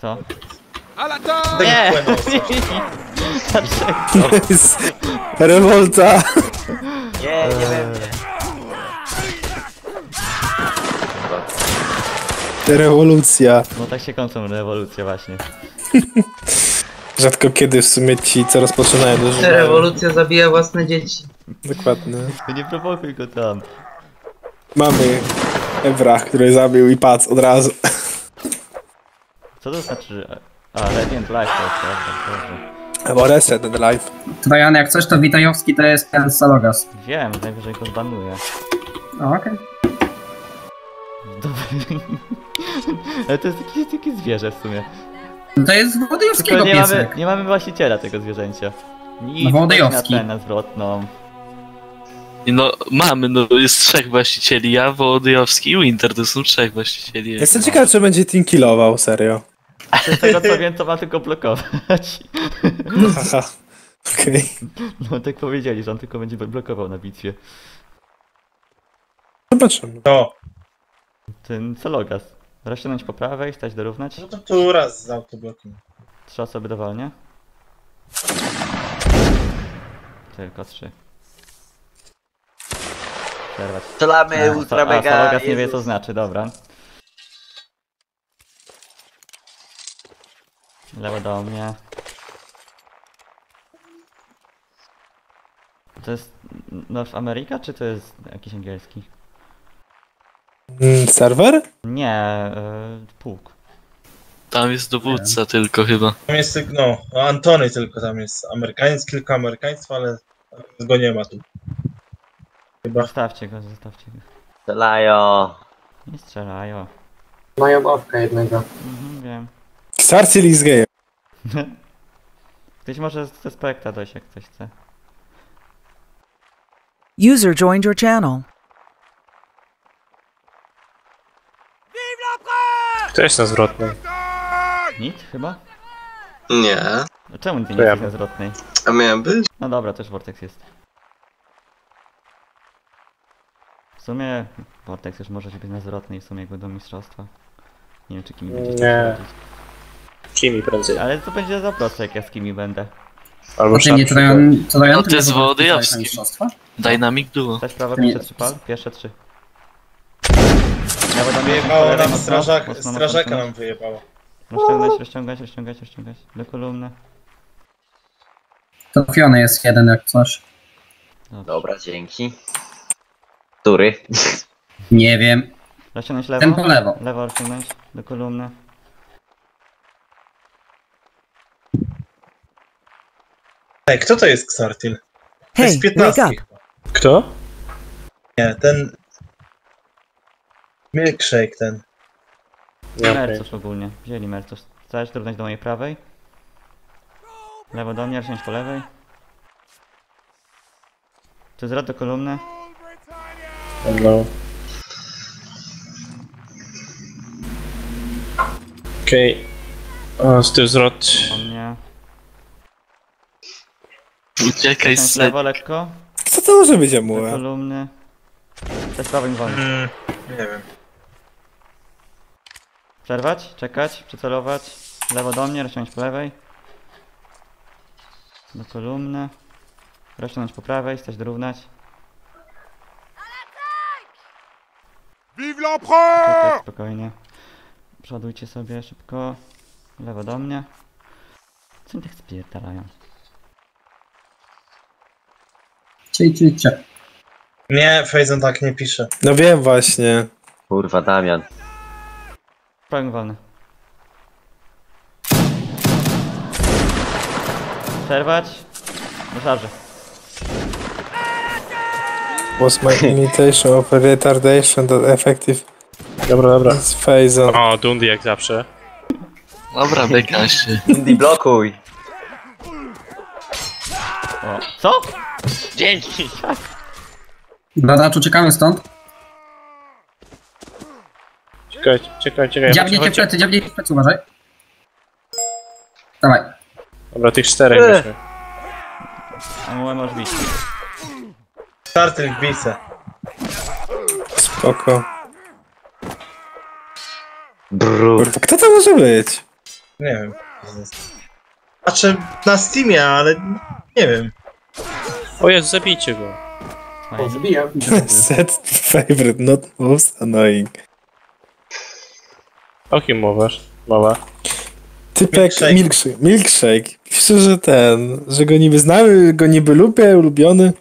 Co? Tak Nie! płynął. Dlaczego? Rewolta! Nie, nie wiem. Rewolucja. No tak się kończą rewolucje właśnie. Rzadko kiedy w sumie ci, co rozpoczynają do życia. Rewolucja zabija własne dzieci. Dokładnie. Ty nie prowokuj go tam. Mamy Ewra, który zabił i padł od razu. Co to znaczy? A, Radiant Life to jest, prawda? Dobrze. Albo Reset and Life. Trojan, jak coś, to Witajowski to jest ten Salogas. Wiem, najwyżej go zbanuję. O, okej. Dobry. Ale to jest takie, takie zwierzę w sumie. No to jest Tylko Wodejowskiego nie mamy, piesek. nie mamy właściciela tego zwierzęcia. Nic, No, chodź na Wołodyjowski. ten, na zwrotną. No mamy, no jest trzech właścicieli, ja, Wołodyjowski i Winter, to są trzech właścicieli. Jestem ciekaw, czy będzie team killował, serio. Z tego co wiem, to ma tylko blokować. Okej. No tak powiedzieli, że on tylko będzie blokował na bitwie. Zobaczymy. No, Ten celogas. Rozciągnąć po prawej, stać dorównać. no to tu raz z autoblokiem. Trzy osoby dowolnie. Tylko trzy. Przerwać. Strzelamy A, ultra a mega. Salogas nie wie co znaczy, dobra. Lewo do mnie. To jest North America, czy to jest jakiś angielski? Mm, serwer? Nie, yy, pułk. Tam jest dowódca tylko chyba. Tam jest, no, no, Antony tylko tam jest. Amerykański, kilka amerykaństwa, ale go nie ma tu. Chyba. Zostawcie go, zostawcie go. Strzelają. Nie strzelają. Mają owka jednego. Mhm, wiem. Starcy gejem. Ktoś może ze spekta dojść, jak ktoś chce. User joined your channel. Kto jest na zwrotnej? Nic chyba? Nie, No Czemu ty nie To jesteś na zwrotnej? a miałem być? No dobra, też Vortex jest. W sumie Vortex już może być na zwrotnej w sumie jak będą mistrzostwa. Nie wiem czy kimi będziecie Nie. Kimi prędzej. Ale to będzie za proste jak ja z kimi będę. Albo ty nie Trojan No zobaczyłeś Wołodyjowski. na mistrzostwa? Dynamic Duo. Stać prawo, Nie. pierwsze trzy pal, pierwsze trzy. Mnie, Wyjebało nam strażak, mocno, strażaka rozciągnąć. nam wyjebało. Rozciągać, rozciągać, rozciągać, rozciągać. Do kolumny. Trafiony jest jeden jak coś. Dobra, dzięki. Który? Nie wiem. Rozciągnąć lewo. Ten po lewo. Lewo rozciągnąć do kolumny. Ej, kto to jest Xartil? To Hey, jest 15 wake up. Kto? Nie, ten... Milkshake ten. Nie mam Mercos ogólnie. Wzięli Mercos. Chcesz dorównać do mojej prawej? Lewo do mnie, rozciągnąć po lewej. To zwrot do kolumny. No. Okej. O, z tyłu zwrot. Mnie. Uciekaj z lewo lekko. Co to może być Do kolumny. Też prawym wolny. Mm, nie wiem. Przerwać, czekać, przycelować. Lewo do mnie, rozciągnąć po lewej. Do kolumny. Rozciągnąć po prawej, stać dorównać. Czekać spokojnie. Przodujcie sobie szybko. Lewo do mnie. Co oni tak spierdalają? Cie, cie, cie. Nie, Fejzon tak nie pisze. No wiem właśnie. Kurwa, Damian. Wolny. Przerwać. Do szarży. Was my imitation of retardation that effective Dobra, dobra. phase on. O, Dundi jak zawsze. Dobra, beka się. Indy blokuj. O, co? Dzięki. Bradaczu, czekamy stąd. Czekaj, czekaj, czekaj. Dziabnie cię w plecy, dziabnie cię w plecy, uważaj. Dawaj. Dobra, tych czterech Ech. weźmy. A mu możesz bić. Xartil w bice. Spoko. Brrr. Kurwa, kto to może być? Nie wiem. Znaczy na Steamie, ale nie wiem. O Jezu, zabijcie go. O, zbijam. Set favorite, not most annoying. O kim mowasz? Mowa. Typek Milkshake. milkshake. Milkshake. Pisze, że ten, że go niby znamy, go niby lubię, ulubiony.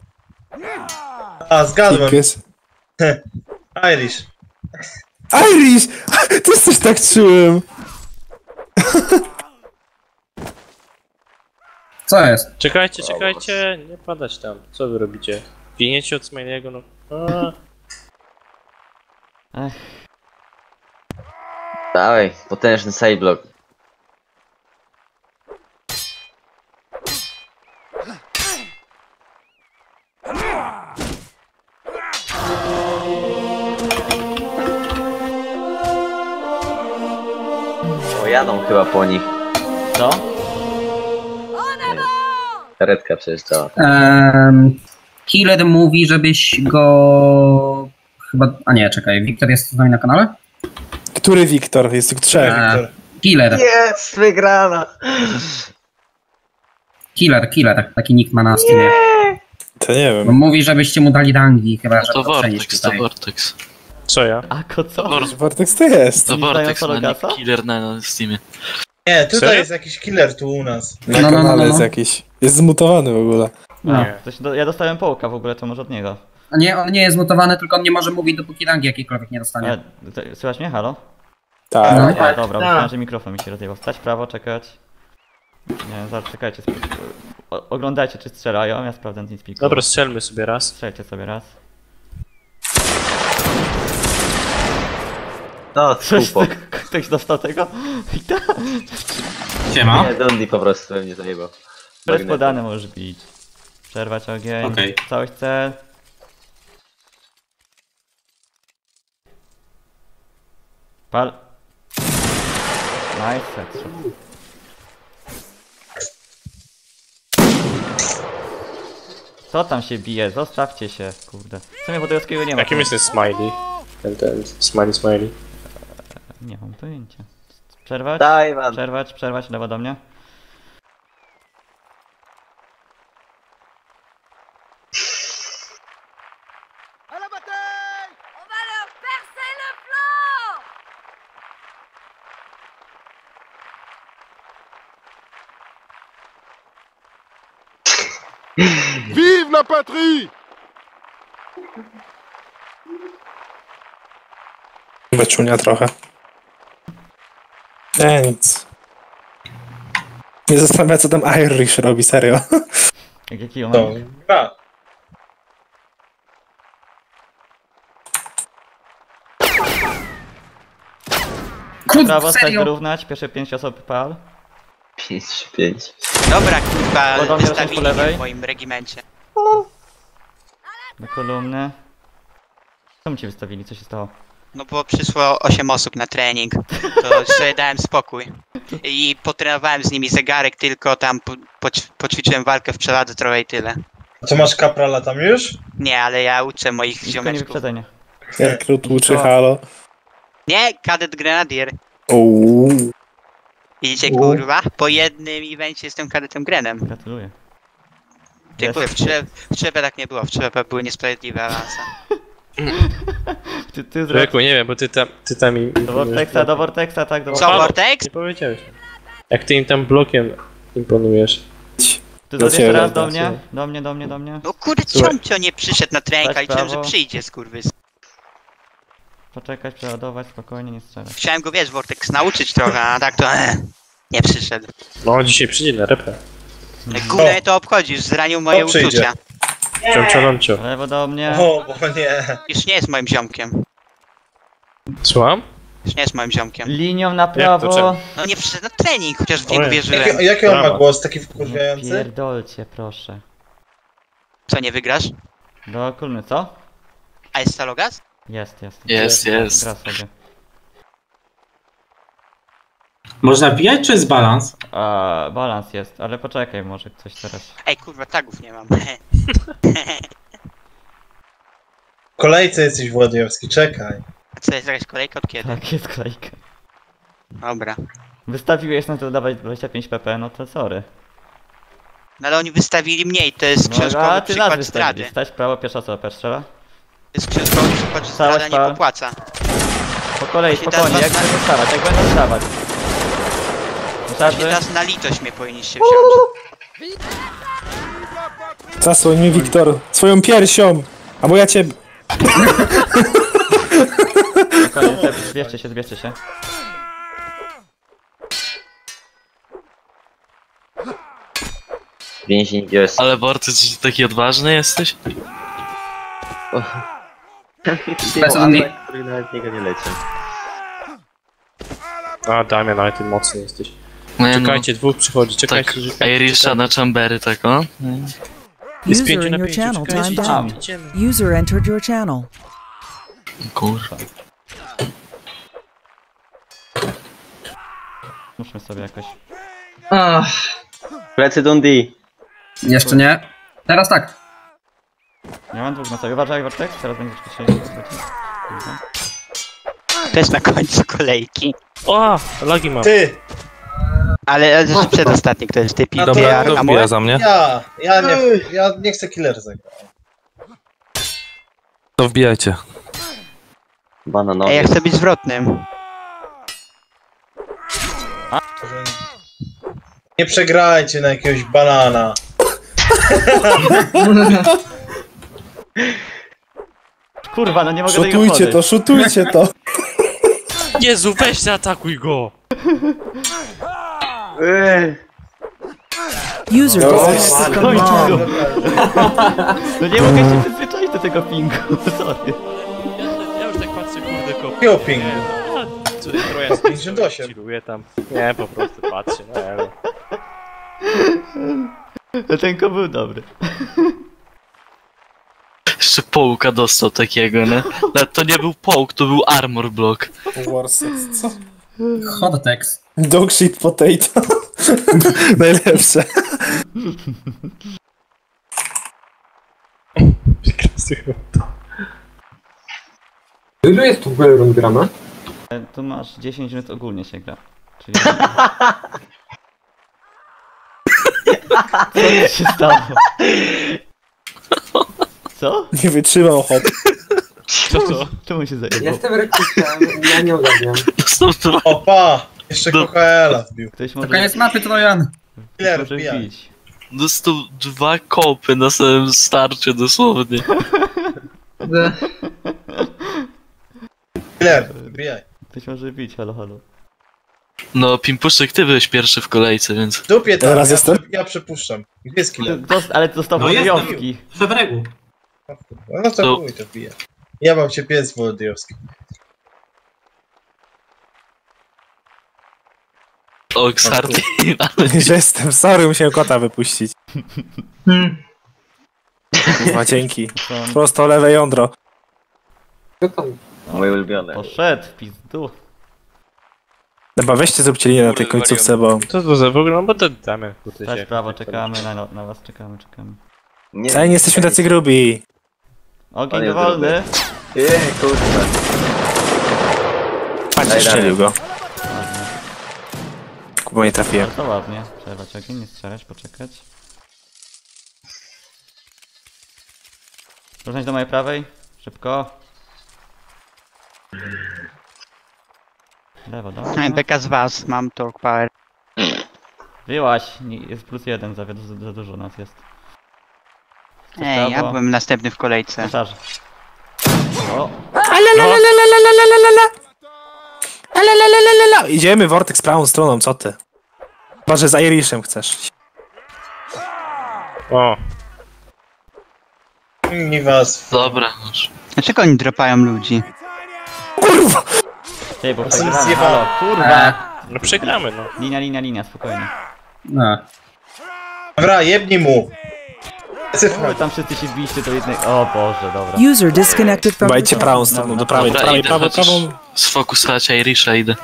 A, zgadłem. Irish. Irish! Też coś tak czułem. Co jest? Czekajcie, czekajcie, nie padać tam. Co wy robicie? Winiecie od Smiley'ego, no. A, Ech, Dawaj, potężny sideblock. O, jadą chyba po nich. co? Karetka przejeżdżała. Um, Killer mówi, żebyś go... Chyba... A nie, czekaj, Wiktor jest z nami na kanale? Który Wiktor? Jest ich trzech. E, Killer, Jest, wygrana! Killer, Killer, taki nick ma na Steamie. To nie wiem. mówi, żebyście mu dali dangi, chyba, No że to to Vortex, to tutaj. Vortex. co ja? Ako co? Vortex. Vortex to jest. To Nie Vortex ma nick killer na, na Steamie. Nie, tutaj Serio? jest jakiś killer tu u nas. Na No, no, no, kanale no, jest no. jakiś. Jest zmutowany w ogóle. No. Nie. Coś do, ja dostałem połka w ogóle, to może od niego. A Nie, on nie jest mutowany, tylko on nie może mówić, dopóki dangi jakiejkolwiek nie dostanie. E, słychać mnie? Halo? Tak. No. Dobra, tak. myślałem, że mikrofon mi się rozjebał. Stać prawo, czekać. Nie, zaraz czekajcie. sp- O, oglądajcie, czy strzelają, ja sprawdzę TeamSpeak. Dobra, strzelmy sobie raz. Strzelcie sobie raz. No, Coś skupo. Ktoś dostał tego? I tak. Siema. Nie, Dondi po prostu pewnie zajebał. Bez Magnetem. podane możesz bić. Przerwać ogień. Okej. Całość cel. Pal. Nice headshot. Co tam się bije? Zostawcie się, kurde. W sumie Wodojowskiego nie ma. Jakim jest ten Smiley? Ten, ten, Smiley, Smiley. Nie mam pojęcia. Przerwać? Daj, man. Przerwać, przerwać, lewo do mnie. Vive la patrie Beczunia trochę. Nie, nic. Nie zastanawia, co tam Irish robi, serio. Jak jaki on? To gra. Prawo, stać serio? wyrównać, pierwsze pięć osób pal. 5, 5. Dobra, kurwa, też po wystawili lewej. mnie w moim regimencie. Do kolumny. Czemu cię wystawili? Co się stało? No bo przyszło 8 osób na trening, to sobie dałem spokój. I potrenowałem z nimi zegarek, tylko tam po, poć- poćwiczyłem walkę w przeladze trochę i tyle. A co masz kaprala tam już? Nie, ale ja uczę moich Tylko nie ziomeczków. wyprzedzenie. Jak Rutłuczy halo. Nie, kadet grenadier. Uuu. Widzicie, U. kurwa? Po jednym evencie jestem kadetem grenem. Gratuluję. Dziękuję, w Trzewie, w Trzewie tak nie było, w Trzewie były niesprawiedliwe awanse. Ty, ty. Człowieku, nie wiem, bo ty tam, ty tam im... Do Vortexa, do Vortexa, tak, do Co. Vortex? Nie powiedziałeś. Jak ty im tam blokiem imponujesz. Ty Do jeszcze raz do mnie, do mnie, do mnie, do mnie. No kurde, ciomcio nie przyszedł na trening, a Tak, liczyłem, że prawo. przyjdzie, skurwys. Poczekać, przeładować, spokojnie, nie strzelać. Chciałem go, wiesz, Vortex nauczyć trochę, a tak to e, nie przyszedł. No, dzisiaj przyjdzie na repę. Gówno mnie to obchodzi, już zranił moje To przyjdzie. uczucia. Ciącio, nomcio. Lewo do mnie. O, bo nie. Już nie jest moim ziomkiem. Słucham? Już nie jest moim ziomkiem. Linią na to prawo. No nie przyszedł na trening, chociaż w niego wierzyłem. Jaki, jaki on ma głos? Taki Nie wkurwiający? pierdolcie, proszę. Co, nie wygrasz? Do kolumny, co? A jest Salogas? Jest, jest. Jest, jest. Gra sobie. Można bijać, czy jest balans? A, balans jest, ale poczekaj, może coś teraz. Ej, kurwa, tagów nie mam. W kolejce jesteś Władimowski, czekaj. A co, jest jakaś kolejka od kiedy? Tak, jest kolejka. Dobra. Wystawiłeś na to dawać 25 pp, no to sorry. No ale oni wystawili mniej, to jest No, książkowy a ty przykład zdrady. wystawili. Stać prawo, pierwsza osoba, pierwsza strzela. To jest książkowy przykład, że zdrada nie popłaca. Po kolei, spokojnie, jak będą stawać, jak będą stawać. Wystarczy? teraz na litość mnie powinniście wziąć. Zasłoń mi, Wiktor, swoją piersią! Albo ja cię... Spokojnie, zbierzcie się, zbierzcie się. Więzień jest. Ale Borty, czy ty taki odważny jesteś? Bez Andy. który nawet niego nie leci. A, Damian, ale ty mocny jesteś. Nie, Czekajcie, dwóch przychodzi, no, czekajcie, tak, czekajcie. Irisha na chambery, tak o? Jest User pięciu in na your pięciu, channel czekajcie, timed out. User entered your channel. Kurwa. Muszę sobie jakoś... Plecy Dundee. Jeszcze nie. Teraz tak. Ja mam dwóch na sobie, uważaj Wartek, teraz będziesz się... To jest na końcu kolejki. O, lagi mam. Ty! Ale przedostatni, kto jest typi. Dobra, Ty, to Amulet? za mnie. Ja, ja nie, ja nie chcę killer zagrać. To wbijajcie. Bananowy. Ej, ja chcę być zwrotnym. Nie przegrajcie na jakiegoś banana. Kurwa, no nie mogę tego Szutujcie to, szutujcie to! Jezu, weź zaatakuj go! User disconnected from your channel. No nie mogę się przyzwyczaić do tego pingu, sorry. Ja już tak patrzę, kurde, kop. Jakiego pingu? Troja 58. chilluje tam. Nie, po prostu patrzę, no ale... No ten ko był dobry. Jeszcze połka dostał takiego, nie? Nawet to nie był połk, to był armor block. Warsex, co? Hot text. Dog shit potato. Najlepsze. Ile jest tu w ogóle rund grana? E, Tu masz 10 minut ogólnie się gra. Czyli... Co się stało? Co? Nie wytrzymał hop. Co to? Czemu się zajebał? Jestem rekrutą, ja nie ogarniam. Dostał dwa. Opa! Jeszcze Do- KHL-a wbił. Ktoś To może, koniec mapy, Trojan. Killer wbić. Dostał dwa kopy na samym starcie, dosłownie. Killer, wbijaj. Ktoś może wbić, halo, halo. No, Pimpuszek, ty byłeś pierwszy w kolejce, więc... W dupie tam, Teraz ja, jestem? ja przypuszczam. Gdzie jest killer? Ale dostał No wyjątki. Przebregu. No to To- chuj, to wbija. Ja mam cię pies Wołodyjowski. O, ale Że jestem sorry, musiałem kota wypuścić. Kurwa, dzięki. Prosto lewe jądro. Mój ulubiony. Poszedł w pizdu. Chyba weźcie zróbcie linię na tej końcówce, bo... Co to za w ogóle? No bo to Stać się. prawo, czekamy, na, na was czekamy, czekamy. Nie, Ale nie jesteśmy tacy grubi. Ogień dowolny. Nie, kurwa. Patrzcie, strzelił go. Ładnie. Bo nie trafiłem. Bardzo ładnie. Przerwać ogień, nie strzelać, poczekać. Różność do mojej prawej. Szybko. Lewo, dobra. Beka z was, mam torque power. Wyłaś, nie- jest plus jeden, za, za, za dużo nas jest. Ej, ja byłem następny w kolejce. Cesarz. O. Prawą stroną, co ty? Za chcesz. O. Was. Dobra. Dlaczego oni ludzi? Kurwa! Bo! No przegramy, no. Linia, spokojnie. Dobra, mu! Cyfra. Tam wszyscy się wbiliście do jednej... O Boże, dobra. User disconnected from Bajcie prawą stroną, do prawej, do Dobra, prawej, chociaż prawą. sfokusować Irisha, idę.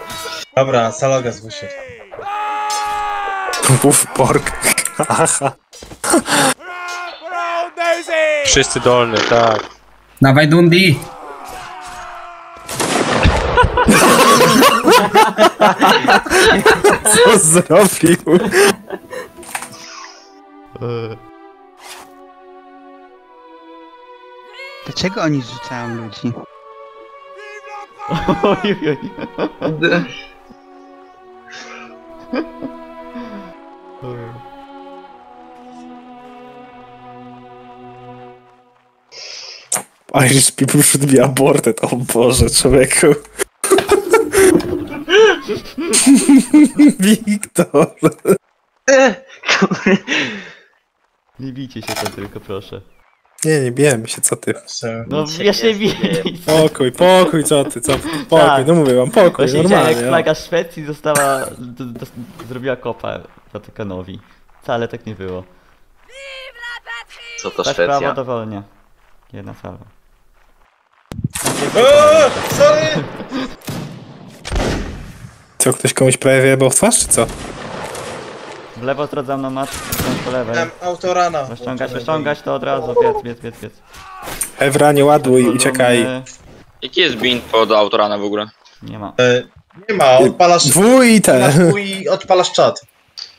Dobra, Salogas wyszedł. Puf, pork. Wszyscy dolny, tak. Dawaj Dundi. Co zrobił? Dlaczego oni rzucają ludzi? Oj, oj, oj. Irish people should be aborted. O Boże, człowieku. Wiktor. Nie bijcie się to tylko, proszę. Nie, nie bijemy się, co ty? No, Nic się ja się nie biję. Pokój, pokój, co ty, co ty? Pokój, Tak. no mówię wam, pokój, Właśnie widziałem, jak normalnie. flaga Szwecji została, do, do, zrobiła kopa Watykanowi. Wcale tak nie było. Co to Tak prawo Szwecja? dowolnie. Jedna sorry! Co, ktoś komuś prawie wyjebał w twarz, czy co? W lewo zdradzam na mat, wciąż po lewej. Autorana. Rozciągać, rozciągać to od razu, biec, biec, biec, biec. Ewra, nie ładuj i czekaj. Kolumny. Jaki jest bin pod autorana w ogóle? Nie ma. E, Nie ma, odpalasz, Dwój i te. odpalasz i odpalasz czat.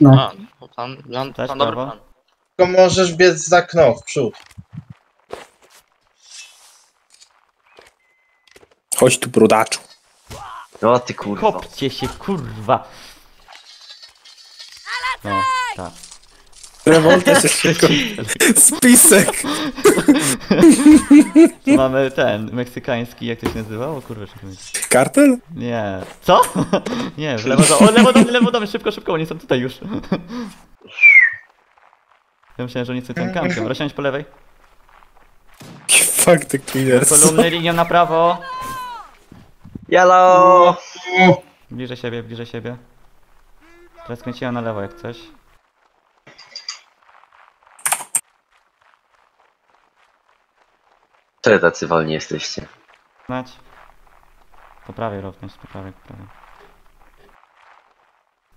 No. A, no plan, plan, Też plan dobry prawo. plan. Tylko możesz biec za kno w przód. Chodź tu, brudaczu. O ty kurwa. Kopcie się, kurwa! No, tak. Rewolta się szybko. Spisek. Tu mamy ten, meksykański, jak to się nazywał? O kurwa, czekaj. Kartel? Nie. Co? Nie, w lewo do... O, lewo do lewo do szybko, szybko, oni są tutaj już. Ja myślałem, że oni są tym kamkiem. Rozsiądź po lewej. Fuck the cleaners. Kolumny linią na prawo. Jalo! Bliżej siebie, bliżej siebie. Teraz kręciłem na lewo jak coś. Czego tacy wolni jesteście? Znać. Po prawej również, po prawej, po prawej.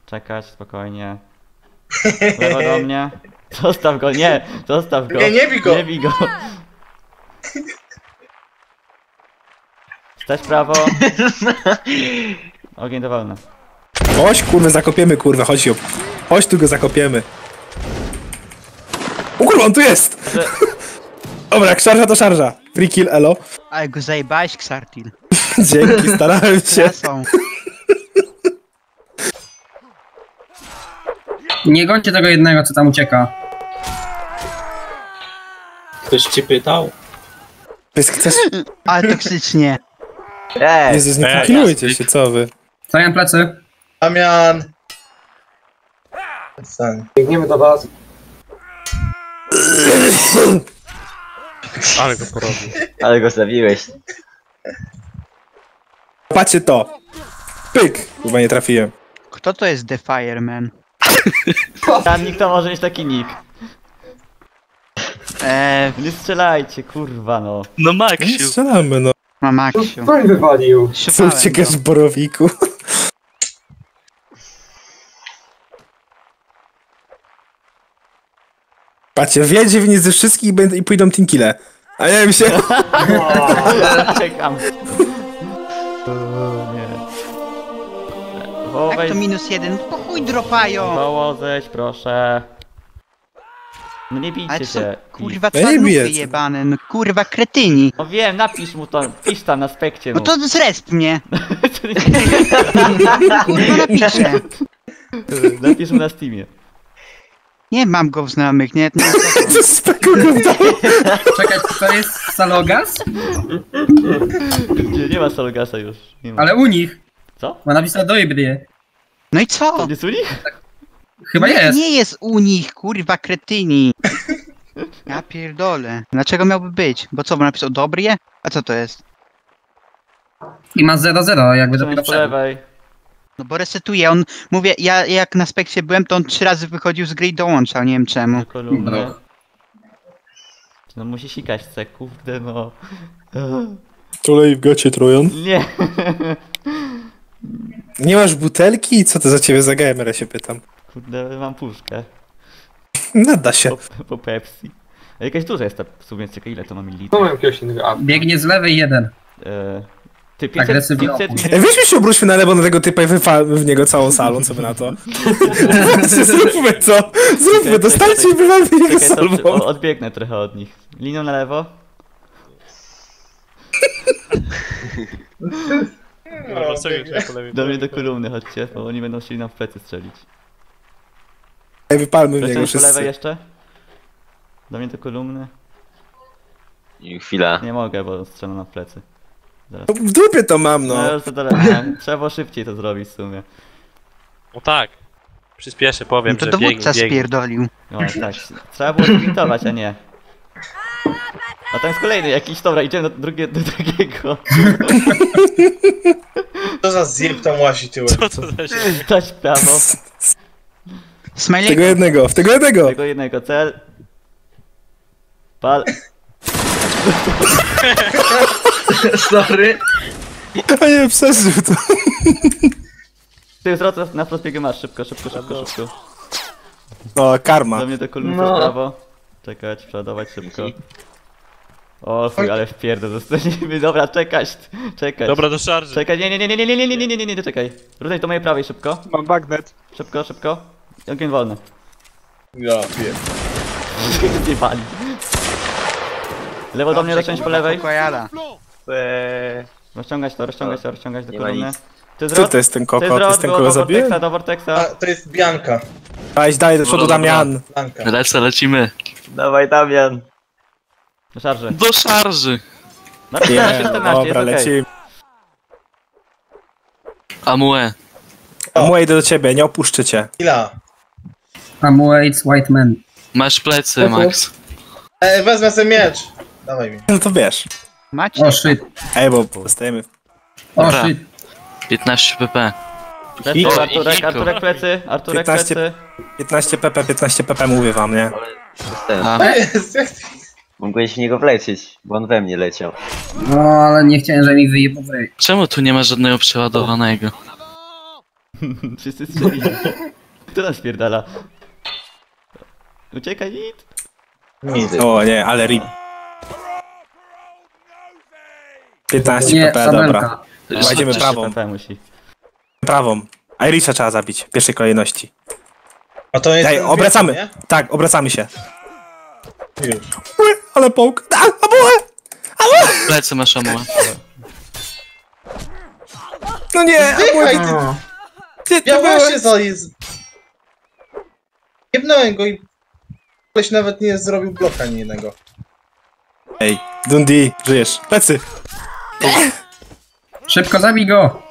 Czekać, spokojnie. Lewo do mnie. Zostaw go, nie! Zostaw go! Nie, nie bij go. Nie bij go! Stać prawo. Ogień dowolny. Chodź, kurwa, zakopiemy, kurwa, chodź ją. Chodź tu go zakopiemy. O kurwa, on tu jest! Że- Dobra, jak szarża to szarża. Free kill, elo. Ale go zajebałeś, Xartil. Dzięki, starałem się. Są. Nie gońcie tego jednego, co tam ucieka. Ktoś ci pytał? Pysk, chcesz... Ale toksycznie. Ej! Jezus, nie Ej, kilujcie się, co wy? Stawiam plecy. Damian! Stań. Biegniemy do was. Ale go porobił. Ale go zabiłeś. Patrzcie to. Pyk! Chyba nie trafiłem. Kto to jest The Fireman? Tam nikt to może mieć taki nick. Eee, Nie strzelajcie, kurwa no. No Nie Maksiu. strzelamy, no. mam No, Maksiu. broń wywalił. Co Szukałem uciekasz go. w borowiku? Patrzcie, wjedzie w nie ze wszystkich i będą- i pójdą tinkile. A ja wiem się. Czekam. O, nie. Jak Wołeś, to minus jeden? Po chuj dropają! woło ześ, proszę. No nie bijcie Ale co, się. kurwa, Ja nie biję. jebane, no kurwa, kretyni. No wiem, napisz mu to, pisz tam na spekcie No mu. to zresp mnie. Kurwa, napiszę. Napisz mu na Steamie. Nie mam go w znajomych, nie? nie To speku go w domu. Czekaj, to jest Salogas? Nie, nie ma Sologasa już. Nie ma. Ale u nich. Co? Ma napisane do no i co? To nie jest u nich? Chyba nie, jest. nie jest u nich, kurwa, kretyni. Ja pierdolę. Dlaczego miałby być? Bo co, bo napisał dobrie? A co to jest? I ma 0-0, jakby dopiero Rządź po lewej. No bo resetuje, on, mówię, ja jak na spekcie byłem, to on trzy razy wychodził z gry i dołączał, nie wiem czemu. Kolumny. No. No musi sikać C, kurde no. Tulej w gocie trojan. Nie. Nie masz butelki? Co to za ciebie za gamer, się pytam. Kurde, mam puszkę. Nada się. Po, po Pepsi. A Jakaś duża jest ta w sumie, czekaj ile to ma mililitrów? Biegnie z lewej jeden. E, Ty 500, Agresywny 500 opór. Ej, weźmy się obróćmy na lewo na tego typa i wypalmy w niego całą salą, co wy na to? Zróbmy to! Zróbmy, dostajcie i wywalmy jego to salwą. odbiegnę trochę od nich. Linią na lewo. Dobra, czekaj, czekaj, po lewej, Do mnie do kolumny chodźcie, bo oni będą chcieli nam w plecy strzelić. Ej, wypalmy w niego Leciałeś po lewej wszyscy. jeszcze? Do mnie do kolumny? I chwila. Nie mogę, bo strzelam na plecy. Zaraz. W dupie to mam, No, no. już to dalej. nie. Trzeba było szybciej to zrobić w sumie. No tak. Przyspieszę, powiem, No to że dowódca biegnie, biegnie. spierdolił. No tak, trzeba było sprintować, a nie. A tam jest kolejny jakiś, dobra, idziemy do, drugie, do drugiego. Co za zjeb tam łazi tyłem? Co to za się... Dać w prawo, W Smiley, tego jednego, w tego jednego! tego jednego cel. Pal. Sorry. A nie, przeżył to. Ty zwrot na wprost biegiem masz, szybko, szybko, szybko, szybko. O, karma. Do mnie do kolumny No. w prawo. Czekać, przodować szybko. O fuj, ale w pierdol zostaniemy, dobra, czekać, czekać. Dobra, do szarży. Czekaj, nie, nie, nie, nie, nie, nie, nie, nie, nie, nie, nie, nie, nie, czekaj. Ruszaj do mojej prawej szybko. Mam bagnet. Szybko, szybko. Ogień wolny. Ja pier... Nie pali. Lewo do mnie zacząć po lewej. Pokojada. Rozciągać to, rozciągać to, rozciągać do Nie ma kolumny. nic. Ty Co to jest ten ty koko? To jest ten, kogo do zabiłem? Vortexa, do A, Vortexa. to jest Bianka. Daj, daj do przodu Dobra, dobra. Damian. Bianka. Lecę, lecimy. Dawaj, Damian. Do szarży. Do szarży. 14, Nie, 14, jest dobra, okej. lecimy. Amue. Muję idę do ciebie, nie opuszczę cię. Ila. Amuates White Man. Masz plecy, Max. E, wezmę sobie miecz. Dawaj mi. No to wiesz. Macie? O shit. Ej, bo zostajemy. O Dobra. shit. 15 pp. O, i Arturek. Arturek plecy, Arturek 15. plecy. 15 pp, 15 pp mówię wam, nie? A, ty... Mogłeś w niego wlecieć, bo on we mnie leciał. No, ale nie chciałem, że mi wyjebał w ryj. czemu tu nie ma żadnego przeładowanego? Wszyscy strzeli. Kto tam spierdala? Uciekaj. Nic. O nie, ale rip. 15 Nie, pp, dobra. Wejdziemy prawą, PP musi. prawą. Irisha trzeba zabić w pierwszej kolejności. A to jest Daj, ten obracamy. Tak, obracamy się. nie? Już. Ły, Ale połk. A, a bułę! Plecy masz Amue. No nie, Dychaj, ty! Gdzie ty Ja właśnie za jest. Jebnąłem go i... Ktoś nawet nie zrobił bloka ani jednego. Ej, Dundee, żyjesz. Plecy. Szybko zabij go!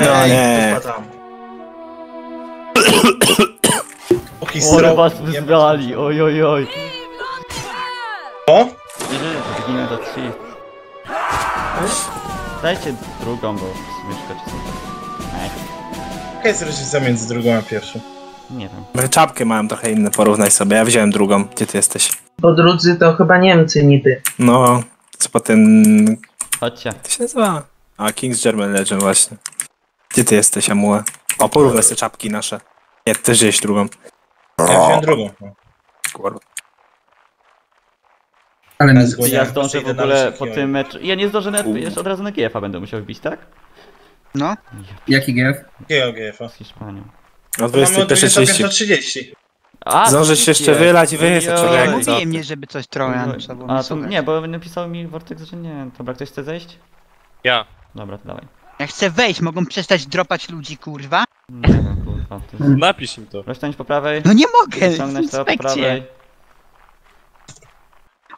No nie. Chyba tam. Oki O, ale srok, was wyzbrali, oj, oj, oj. O? Zginę do 3. Dajcie drugą, bo mieszkacie sobie. Jaka jest różnica między drugą a pierwszą? Nie wiem. Czapkę mam trochę inne, porównaj sobie. Ja wziąłem drugą. Gdzie ty jesteś? Bo drudzy to chyba Niemcy niby. No, co potem... Chodźcie. To się nazywa? A, King's German Legend właśnie. Gdzie ty jesteś, Amue? O, porównaj sobie czapki nasze. Nie, ty też wziąłeś drugą. Ja wziąłem drugą. Kurwa. Ale mi... Zgłoniłem, Ja zdążę w ogóle po tym meczu. Ja nie zdążę nawet jeszcze od razu na GF-a będę musiał wbić, tak? No. Jaki GF? GF-a? Z Hiszpanią. O Mamy od 21.30. 25.30. A, Zdążysz się jeszcze wylać i wyjechać, Ojoj. Nie co mówiłem ty? mnie, żeby coś Trojan, trzeba było A mnie to słuchać. nie, bo napisał mi Vortex, że nie. Dobra, ktoś chce zejść? Ja. Dobra, to dawaj. Jak chcę wejść, mogą przestać dropać ludzi, kurwa? Nie wiem, kurwa. To jest... Napisz im to. Rozciąć po prawej. No nie mogę, Ściągnąć to po prawej.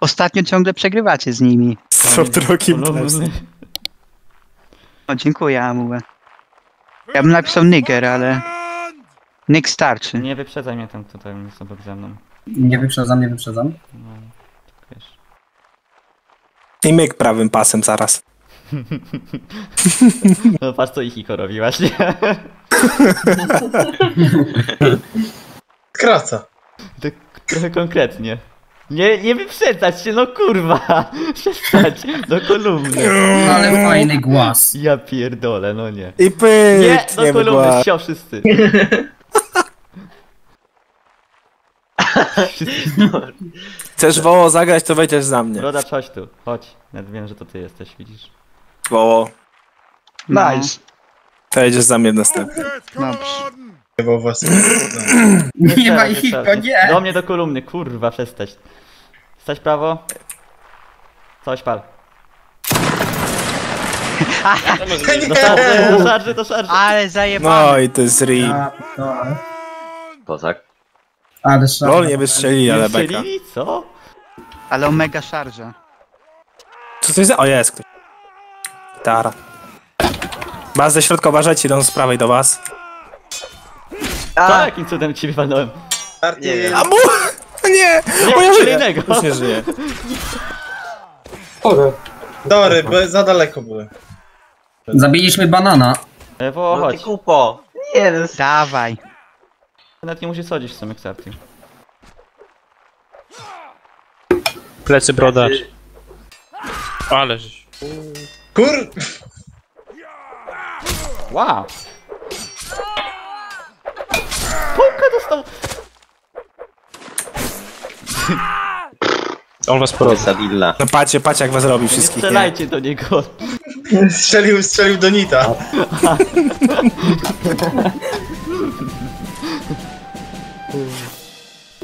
Ostatnio ciągle przegrywacie z nimi. Co w drugim Kolumny. O, dziękuję, Amue. Ja bym napisał nigger, ale... Nick starczy. Nie wyprzedzaj mnie tam tutaj, jest obok ze mną. Nie wyprzedzam, nie wyprzedzam. No, tak wiesz. I myk prawym pasem zaraz. No patrz co ich Iko robi właśnie. Skraca. Tak trochę konkretnie. Nie, nie wyprzedzać się, no kurwa! Przestać do kolumny. Ale fajny głaz. Ja pierdolę, no nie. I pyk! Nie, do nie kolumny, mgła. sio wszyscy. Chcesz woło zagrać, to wejdziesz za mnie. Broda, chodź tu, chodź. Nawet wiem, że to ty jesteś, widzisz. Woło. Nice. To jedziesz za mnie następny. Dobrze. Bo was... Nie ma ich, to nie. Do mnie do kolumny, kurwa, przestać. Stać prawo. Coś pal. Do szarży, do szarży, do szarży. Ale zajebane. No i to jest ri. Kozak. Ale szan. Lol nie wystrzeli, ale Nie beka. strzelili? Co? Ale omega szarża. Co to jest za... O, jest ktoś. Tara. Was ze środka uważajcie, idą z prawej do was. Co, jakim cudem ciebie walnąłem? Nie wiem. A mu... Nie! Nie, O, ja żyję! innego. Już nie żyję. Dory, bo za daleko były. Zabiliśmy banana. E, Wo, No ty chodź. kupo. Nie, no, Dawaj. Nawet nie musisz chodzić w sumie Xartiu. Plecy brodacz. Ale żeś. Kur... Wow! Pułka dostał! On was porobi. Sadilla. No patrzcie, patrzcie jak was robi Nie wszystkich, nie? strzelajcie do niego. Strzelił, strzelił do Nita.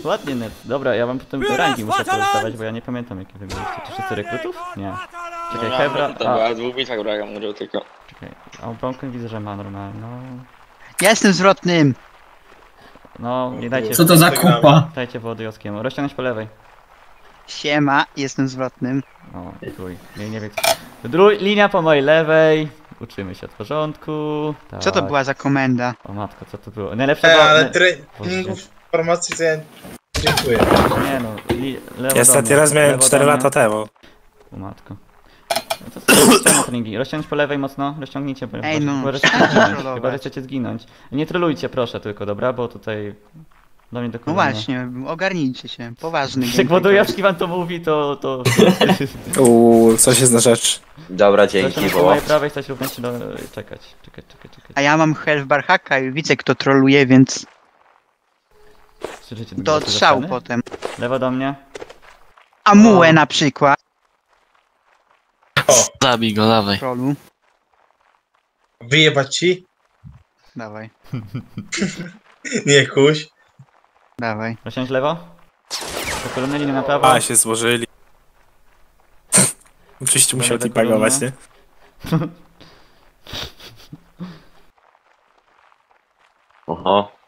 Ładnie net. Dobra, ja wam potem rangi muszę postawać, bo ja nie pamiętam jakie wybraliście. Czy wszyscy rekrutów? Nie. Czekaj, Hebra... To A, była dwóch bitwach brałem, może tylko. czekaj. A Bronkę widzę, że ma normalną. Ja jestem zwrotnym. No, nie dajcie... Co to za kupa? Dajcie wody Joskiemu. Rozciągnąć po lewej. Siema, jestem zwrotnym. O, trój. Nie, nie wiem. Dru... Linia po mojej lewej. Uczymy się od porządku. Tak. Co to była za komenda? O matko, co to było? Najlepsze E, ale treningów formacji to ja... Dziękuję. Nie no, li... lewo Ja ostatni raz miałem lewo 4 do mnie. lata temu. O matko. No to sobie rozciągnę treningi. Rozciągnąć po lewej mocno, rozciągnijcie, bo Ej, no, chyba, że chcecie zginąć. Chyba, że chcecie zginąć. Nie trolujcie proszę tylko, dobra? Bo tutaj do mnie do No właśnie, ogarnijcie się. Poważny Jak gameplay. Wodojowski wam to mówi, to... to... Uuu, coś jest na rzecz. Dobra, dzięki, Rozciągnąć po mojej prawej, stać również do... Czekać, czekać, czekać, czekać. A ja mam health barhaka i widzę kto troluje, więc Słyszycie do głosy potem. Lewo do mnie. Amuę na przykład. Zabij go, dawaj. Trolu. Wyjebać ci? Dawaj, Nie kuś. dawaj. Rozciągnąć lewo. Do kolumny, linię na prawo. A, się złożyli. Oczywiście musiał Dobra, tipagować, nie? Oho.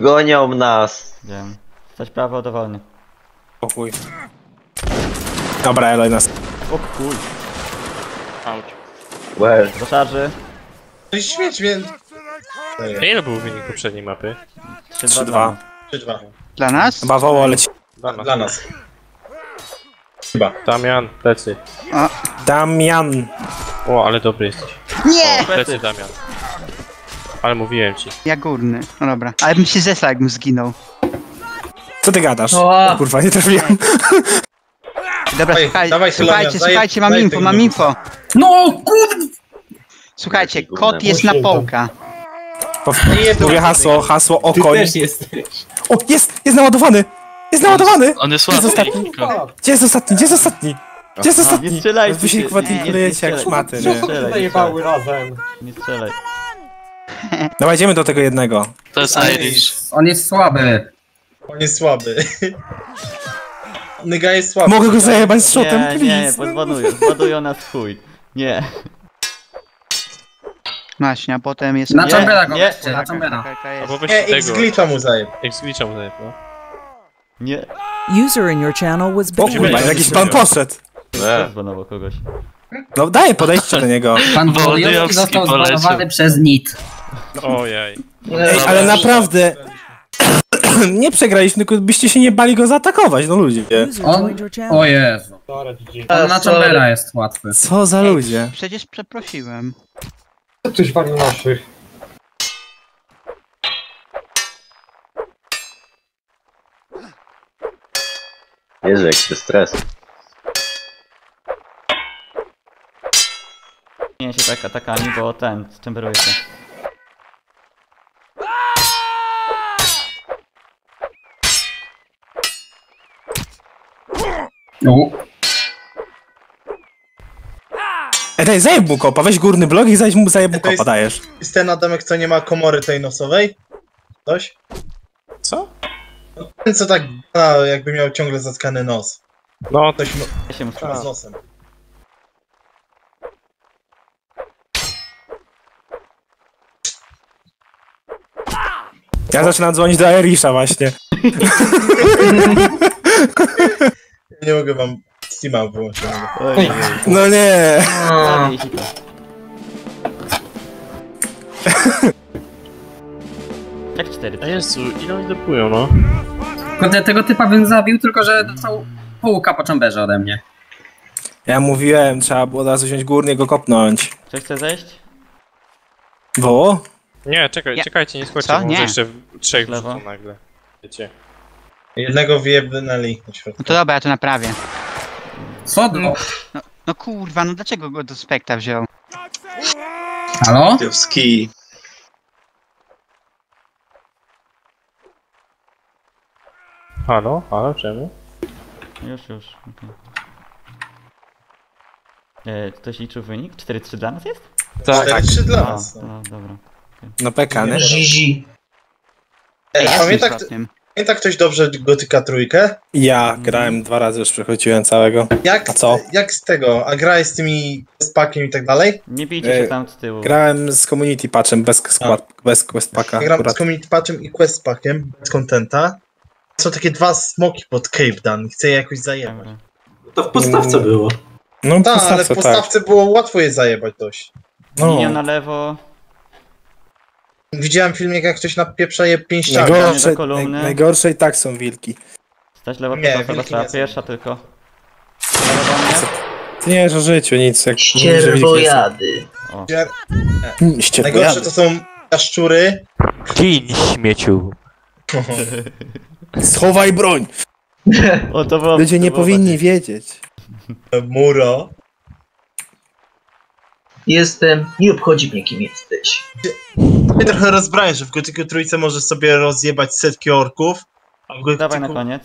Gonią nas. Wiem. Stać prawo, dowolny. O chuj. Dobra, Eloy nas. O chuj. Auć. Well. Do szarży. To jest śmieć, więc... Ile był wynik poprzedniej mapy? 3-2. 3-2. Dla nas? Chyba woło leci. Dla nas. Dla nas. Chyba. Damian, plecy. Damian. O, ale dobry jesteś. Nie! Plecy, Damian. Ale mówiłem ci. Ja górny. No dobra. Ale bym się zesłał, jakbym zginął. Co ty gadasz? O. O kurwa, nie trafiłem. Dobra, słuchaj, dawaj, słuchajcie, daj- słuchajcie, mam daj info, mam info. No kurde! Słuchajcie, kot jest na połka. Mówię hasło, hasło o koń. jesteś. O, jest! Jest naładowany! Jest naładowany! On jest Gdzie jest ostatni? Gdzie jest ostatni? Gdzie jest ostatni? Gdzie jest Nie ostatni? strzelajcie Wy się tiltujecie jak nie szmaty, strzelaj. nie? Nie strzelaj, nie strzelaj. razem. Nie strzelaj. Dobra, idziemy do tego jednego. To jest Irish. On jest słaby. On jest słaby. Nyga jest słaby. Mogę go zajebać z shotem, Nie, nie, please. podładują, zładują nas w chuj. Nie. Właśnie, a potem jest... Na Nie, Chambera go nie. weźcie, na Chambera. Albo weź Nie, X tego. glitcha mu zajeb. X-Glitcha mu zajeb, no. Nie. User in your channel was O banned. kurwa, jakiś pan poszedł. Nie. Zbanował kogoś. No daj, podejdźcie do niego. Pan Wodojowski Wodojowski został poleciał. zbanowany przez NIT. Ojej. Ej, ale naprawdę... nie przegraliśmy, tylko byście się nie bali go zaatakować, no ludzie. On... O Jezu. On na Chambera jest łatwy. Co za ludzie. Przecież przeprosiłem. Ktoś walił naszych. Jezu, jaki to stres. Nie się tak atakami, bo ten, stemperuje się. U. Ej, daj, zajeb mu kopa, weź górny blok i zajeb mu, zajeb mu To jest- kopa, dajesz. Jest ten Adamek, co nie ma komory tej nosowej? Coś? Co? No, ten, co tak a, jakby miał ciągle zatkany nos. No, Coś mo- Ja się muszę... z nosem. Ja zaczynam dzwonić do Irisha właśnie. Nie mogę wam Steama. Oj, No nie. zabij. Jak cztery? a Jezu, ile oni dopują, no? Kurde, tego typa bym zabił, tylko że dostał półka po chamberze ode mnie. Ja mówiłem, trzeba było od razu wziąć górny i go kopnąć. Ktoś chce zejść? Wo? Nie, czekaj, Ja- czekajcie, nie Co? bo jeszcze w- trzech Lewo. wrzucą nagle. Wiecie. Jednego wyjebnęli na środku. No to dobra, ja to naprawię. Co? No. No kurwa, no dlaczego go do spekta wziął? Halo? Jowski. Halo? Halo, czemu? Już, już. okej. E, ktoś liczył wynik? 4-3 dla nas jest? Tak. 4-3 dla A, nas. No. no, dobra. No peka, nie? Zizi. Ej, kto, tym. Pamięta ktoś dobrze Gotyka trójkę? Ja grałem dwa razy, już przechodziłem całego. Jak, A co? jak z tego? A grałeś z tymi spakiem i tak dalej? Nie bijcie E, się tam z tyłu. Grałem z community patchem, bez skład, bez quest packa Ja akurat. z Community Patchem i Quest Packiem, bez contenta. Są takie dwa smoki pod Cape Dan. Chcę je jakoś zajebać. Dobra. To w podstawce było. No Tak, ale w postawce, tak. było łatwo je zajebać dość. No. Linia na lewo. Widziałem filmik, jak ktoś napieprza je pięściami. Najgorsze- Najgorsze, do kolumny. naj, najgorsze i tak są wilki. Stać lewo Nie, pierwsza strzała. nie są. Pierwsza tylko. Ty nie wiesz o życiu, nic. Jak Ścierwojady. O, Mm, ścierwojady. Najgorsze to są jaszczury. Gin, śmieciu. Schowaj broń! o to było... Ludzie to nie było powinni wiedzieć. Muro. Jestem, nie obchodzi mnie kim jesteś. Mnie trochę rozbraja, że w Gotyku trójce możesz sobie rozjebać setki orków, a w bardziej- Dawaj na Gotyku, koniec.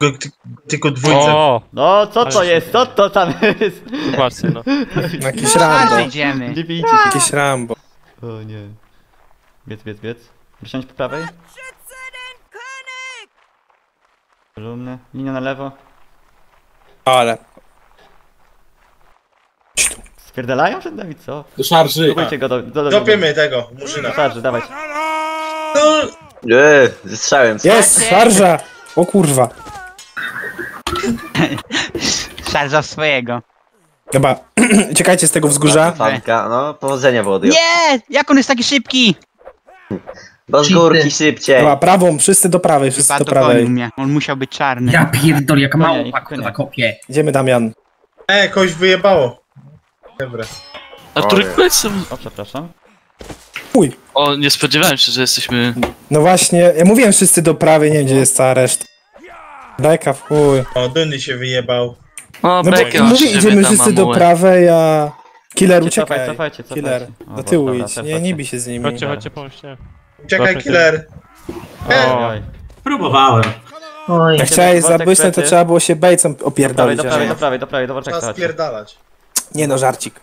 Gotyku, Gotyku dwójce O, No, co to Ale- jest? Co to tam jest? zobaczcie, no. Jakiś Rambo. idziemy. Nie bijcie się. Jakiś Rambo. O nie. Biec, biec, biec. Wysiądź po prawej. Kolumny. Linia na lewo. Ale. Spierdalają przed nami, co? Do szarży. Próbujcie go do... do, do Dopiemy tego, murzyna. do szarży, dawaj. No, Eee, zestrzałem. Jest, szarża! O kurwa. Szarza swojego. Chyba, czekajcie z tego wzgórza. Fanka, no, powodzenia wody. Nie! Jak on jest taki szybki? Do górki szybciej. Chyba prawą, wszyscy do prawej, wszyscy Chyba do prawej. mnie. On musiał być czarny. Ja pierdol, jak mało na kopie. Idziemy Damian. e, kogoś wyjebało. Dobra. Artur, Oj. powiedz sobie- O, przepraszam. O, nie spodziewałem się, że jesteśmy... No właśnie, ja mówiłem wszyscy do prawej, nie wiem gdzie jest cała reszta. Beka w chuj. O, Duny się wyjebał. O, No bo bekę mówię, idziemy tam wszyscy do mamułę. prawej, a... Killer Cofajcie, uciekaj. cofajcie, cofajcie. Killer, O, do bo- tyłu dobra, idź, nie, cofajcie. nie bij się z nimi. Chodźcie, chodźcie, pomóżcie. Uciekaj, Proszę, killer. Oj. Próbowałem. Oj, Jak chciałeś zabłysnąć, to trzeba było się bejcem Do prawej, opierdolić. do a prawej, do prawej, do prawej, do Worczeka Trzeba chodźcie. spierdalać. Nie no, żarcik.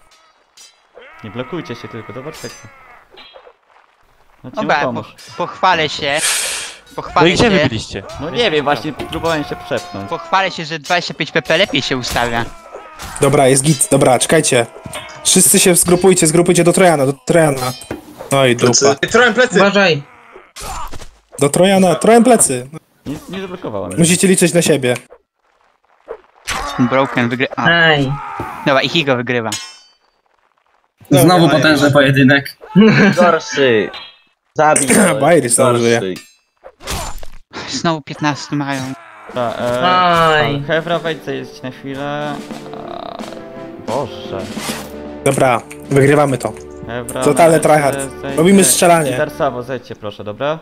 Nie blokujcie się tylko, do Worczeka. Chodźcie mu Dobra, po, pomóż. pochwalę się. No Pochwalę i gdzie się. byliście? No nie wiem, właśnie próbowałem się przepchnąć. Pochwalę się, że 25 pp lepiej się ustawia. Dobra, jest git, dobra, czekajcie. Wszyscy się zgrupujcie, zgrupujcie do Trojana, do Trojana. No i dupa. Ej, Trojem plecy! uważaj. Do Trojana, Trojan plecy. Nie zablokowało mnie. Musicie liczyć na siebie. Broken wygrywa. Aj. Dobra, i Higo wygrywa. No, Znowu no, potężny pojedynek. Gorszy. Zabij. Bajry znowu żyje. Znowu 15 mają. Ta, e, Aj. Hewra, wejdź na chwilę. A, Boże. Dobra, wygrywamy to. Hewra, Totalny tryhard. zejdźcie. Robimy strzelanie. I Darsawo, zejdźcie proszę, dobra?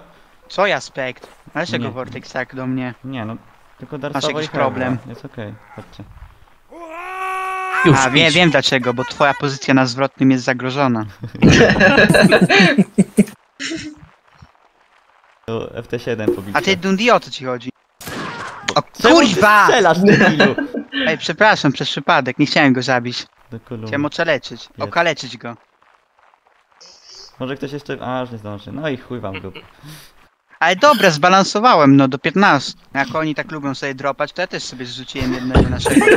Co ja spekt? Dlaczego Nie. Vortex tak do mnie? Nie no, tylko Darsawo jakiś i Hewra. problem? Jest okej, chodźcie. Już, A wiem, idź. wiem dlaczego, bo twoja pozycja na zwrotnym jest zagrożona. Tu FT7 pobicie. A ty Dundee o co ci chodzi? O Czemu ty kurwa! strzelasz, debilu? Ej, przepraszam, przez przypadek, nie chciałem go zabić. Do kolumny. Chciałem ocaleczyć, okaleczyć go. Może ktoś jeszcze... A, już nie zdąży. No i chuj wam dup. Ale dobra, zbalansowałem, no do 15. Jak oni tak lubią sobie dropać, to ja też sobie zrzuciłem jednego naszego.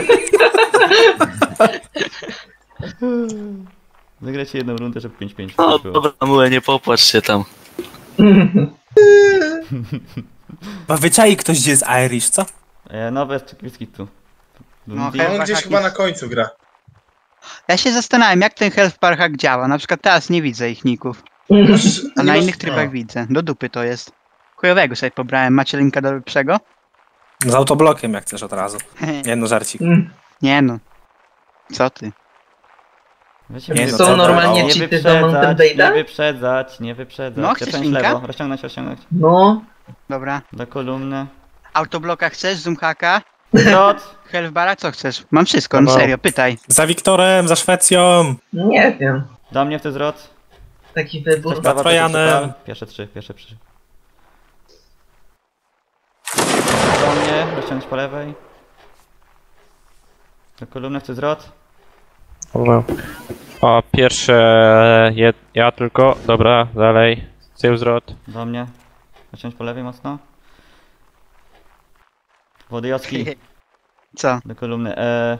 Zagrajcie jedną rundę, żeby 5-5 No było. dobra, mule, nie popłacz się tam. Ma wyczai ktoś, gdzie jest Irish, co? E, nowe czekiwiski tu. No, Dundee. hej. On gdzieś chyba na końcu gra. Ja się zastanawiam, jak ten Health Park hack działa. Na przykład teraz nie widzę ich ników, a na innych trybach a. widzę. Do dupy to jest. Chujowego sobie pobrałem. Macie linka do lepszego? Z autoblokiem, jak chcesz od razu. Nie no, żarcik. Nie no. Co ty? Nie, no Są co, normalnie nie cheaty do Mountain wyprzedzać, nie Blade'a? wyprzedzać, nie wyprzedzać. No, chcesz Rozciągnąć linka? lewo, rozciągnąć, rozciągnąć. No. Dobra. Do kolumny. Autobloka chcesz? Zoom hacka? Zwrot! Health bara? Co chcesz? Mam wszystko, no Dobra. serio, pytaj. Za Wiktorem, za Szwecją. Nie wiem. Do mnie w ten zwrot. Taki wybór. Prawa, Trojanem. coś prawa. Pierwsze trzy, pierwsze trzy. Do mnie, rozciągnąć po lewej. Do kolumny chcę zwrot. Dobra. O, pierwsze je, ja tylko. Dobra, dalej. Save zwrot. Do mnie. Rozciągnąć po lewej mocno. Wodojowski. Co? Do kolumny. E,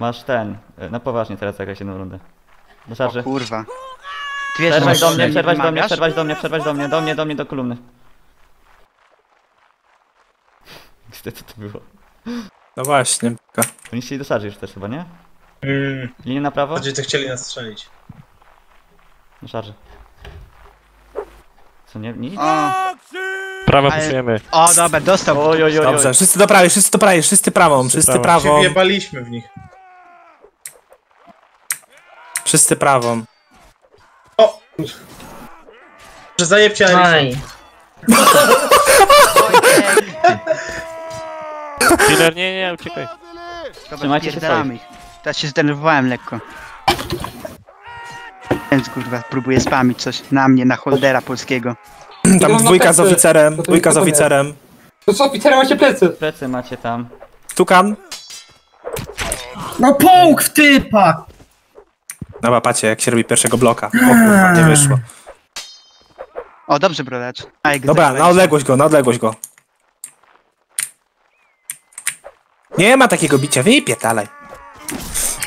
masz ten. E, na poważnie teraz zagrać jedną rundę. Do szarży. O kurwa. Ty wiesz, Przerwać że do mnie, nie przerwać do mnie, wymagasz? przerwać do mnie, przerwać do mnie, do mnie, do mnie, do kolumny. Niestety to było. No właśnie. Oni chcieli do szarży już też chyba, nie? Mm, Linię na prawo? bardziej to chcieli nas strzelić. Do szarży. Co, nie, nic? O, Prawa Ale- puszujemy. o dobra, dostał. Oj, oj, oj, oj. Dobrze, wszyscy do prawej, wszyscy do prawej, wszyscy prawą, wszyscy prawą. prawą, Się wjebaliśmy w nich. wszyscy prawą. Że zajebcie. Aj. Dealer, nie, nie, uciekaj. Dobra, Trzymajcie się spierdalamy ich. Teraz się zdenerwowałem lekko. Więc kurwa, próbuję spamić coś na mnie, na holdera polskiego. Tam dwójka z oficerem, dwójka z oficerem. To co, oficerem macie plecy. Plecy macie tam. Tukan. No połk w typa! Dobra, patrzcie, jak się robi pierwszego bloka. O kurwa, nie wyszło. O, dobrze, brodacz. A, jak Dobra, na odległość go, na odległość go. Nie ma takiego bicia, wypierdalaj.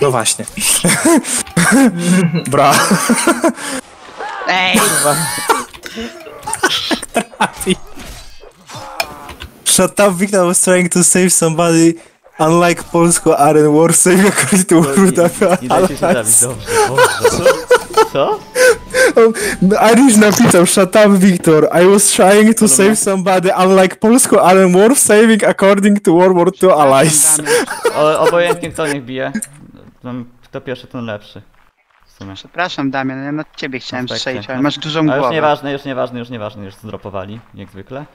No właśnie. Bra. Ej! Shut up, Victor was trying to save somebody unlike Polsko Aren War Save according to World Nie dajcie się zabić, dobrze, dobrze. Co? Irish napisał, shut up Victor, I was trying to save somebody unlike Polsko Aren War saving according to World War II allies. O, obojętnie kto niech bije. Kto pierwszy, ten lepszy. W sumie. Przepraszam, Damian, ja na ciebie chciałem Aspekty. strzelić, ale masz dużą A już głowę. nieważne, już nieważne, już nieważne, już zdropowali, jak zwykle.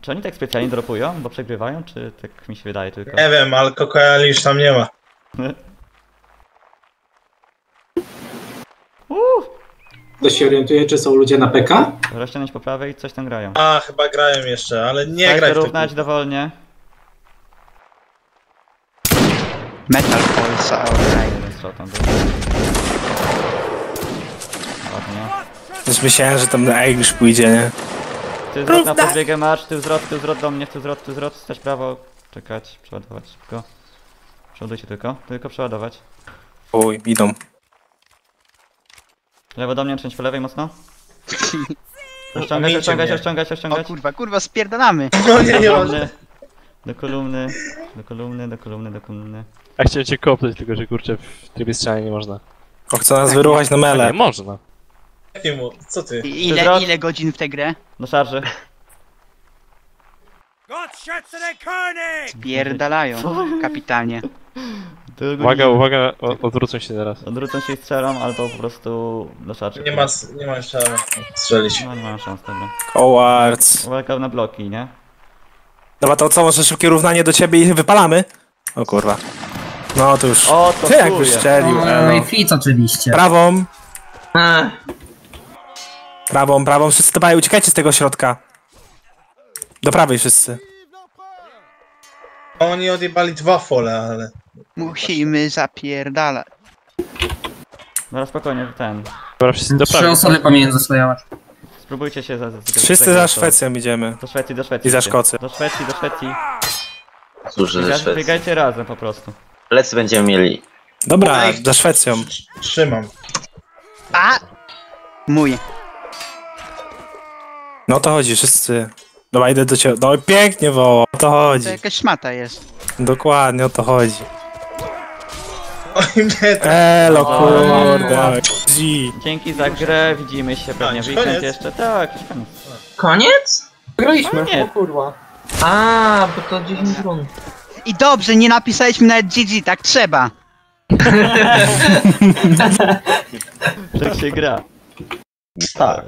Czy oni tak specjalnie dropują, bo przegrywają, czy tak mi się wydaje tylko? Nie wiem, ale już tam nie ma. Ktoś się orientuje, czy są ludzie na PK? Rozciągnąć po prawej, coś tam grają. A, chyba grają jeszcze, ale nie Dajcie graj w to. równać dowolnie. Metal alright. Jeden strzał tam był. Ładnie. Już myślałem, że tam na Irish pójdzie, nie? Ty zwrot na podbiegę marsz, ty zwrot, ty zwrot do mnie, ty zwrot, ty zwrot, stać prawo, czekać, przeładować szybko. Przeładujcie tylko, tylko przeładować. Uj, idą. Lewo do mnie, część po lewej mocno. Rozciągać, Omincie rozciągać, mnie. rozciągać, O rozciągać. kurwa, kurwa, spierdalamy. No nie, nie Do ma. kolumny, do kolumny, do kolumny, do kolumny, do kolumny. Ja chciałem cię kopnąć, tylko że kurczę w trybie strzelania nie można. O, chce nas wyruchać na Nie mele. można. Nie mu, co ty? I ile, zwrot. ile godzin w tę grę? Do szarży. Spierdalają, kapitalnie. Uwaga, uwaga, o- odwrócą się teraz. Odwrócą się i strzelą, albo po prostu do szarży. Nie ma, nie ma jeszcze strzelić. No nie mam szans, dobra. Cowards. Uwaga na bloki, nie? Dobra, to co, może szybkie równanie do ciebie i wypalamy? O kurwa. No to już. O, to Ty jakbyś czuje. strzelił, No elo. i Fitz oczywiście. Prawą. A, Prawą, prawą, wszyscy prawej, uciekajcie z tego środka. Do prawej wszyscy. Oni odjebali dwa fole, ale... Musimy zapierdalać. Dobra, spokojnie, ten. Dobra, wszyscy do Trzy osoby powinien zaslejować. Spróbujcie się za... za Wszyscy za- za Szwecją idziemy. Do Szwecji, do Szwecji. I za. Szkocją. Do Szwecji, do Szwecji. Cóż, ze Biega, Szwecji. biegajcie razem po prostu. Plecy będziemy mieli. Dobra, za Szwecją. Trzymam. A! Mój. No o to chodzi, wszyscy. Dobra, idę do ciebie. No pięknie woło, o to chodzi. To jakaś szmata jest. Dokładnie, o to chodzi. Oj, mnie to... Elo, kurde. G. Dzięki za grę, widzimy się pewnie już w weekend koniec? jeszcze. Tak, już koniec. Koniec? Wygraliśmy, nie. o kurwa. A, bo to 10 rund. I dobrze, nie napisaliśmy nawet GG, tak trzeba. Tak się gra. Tak.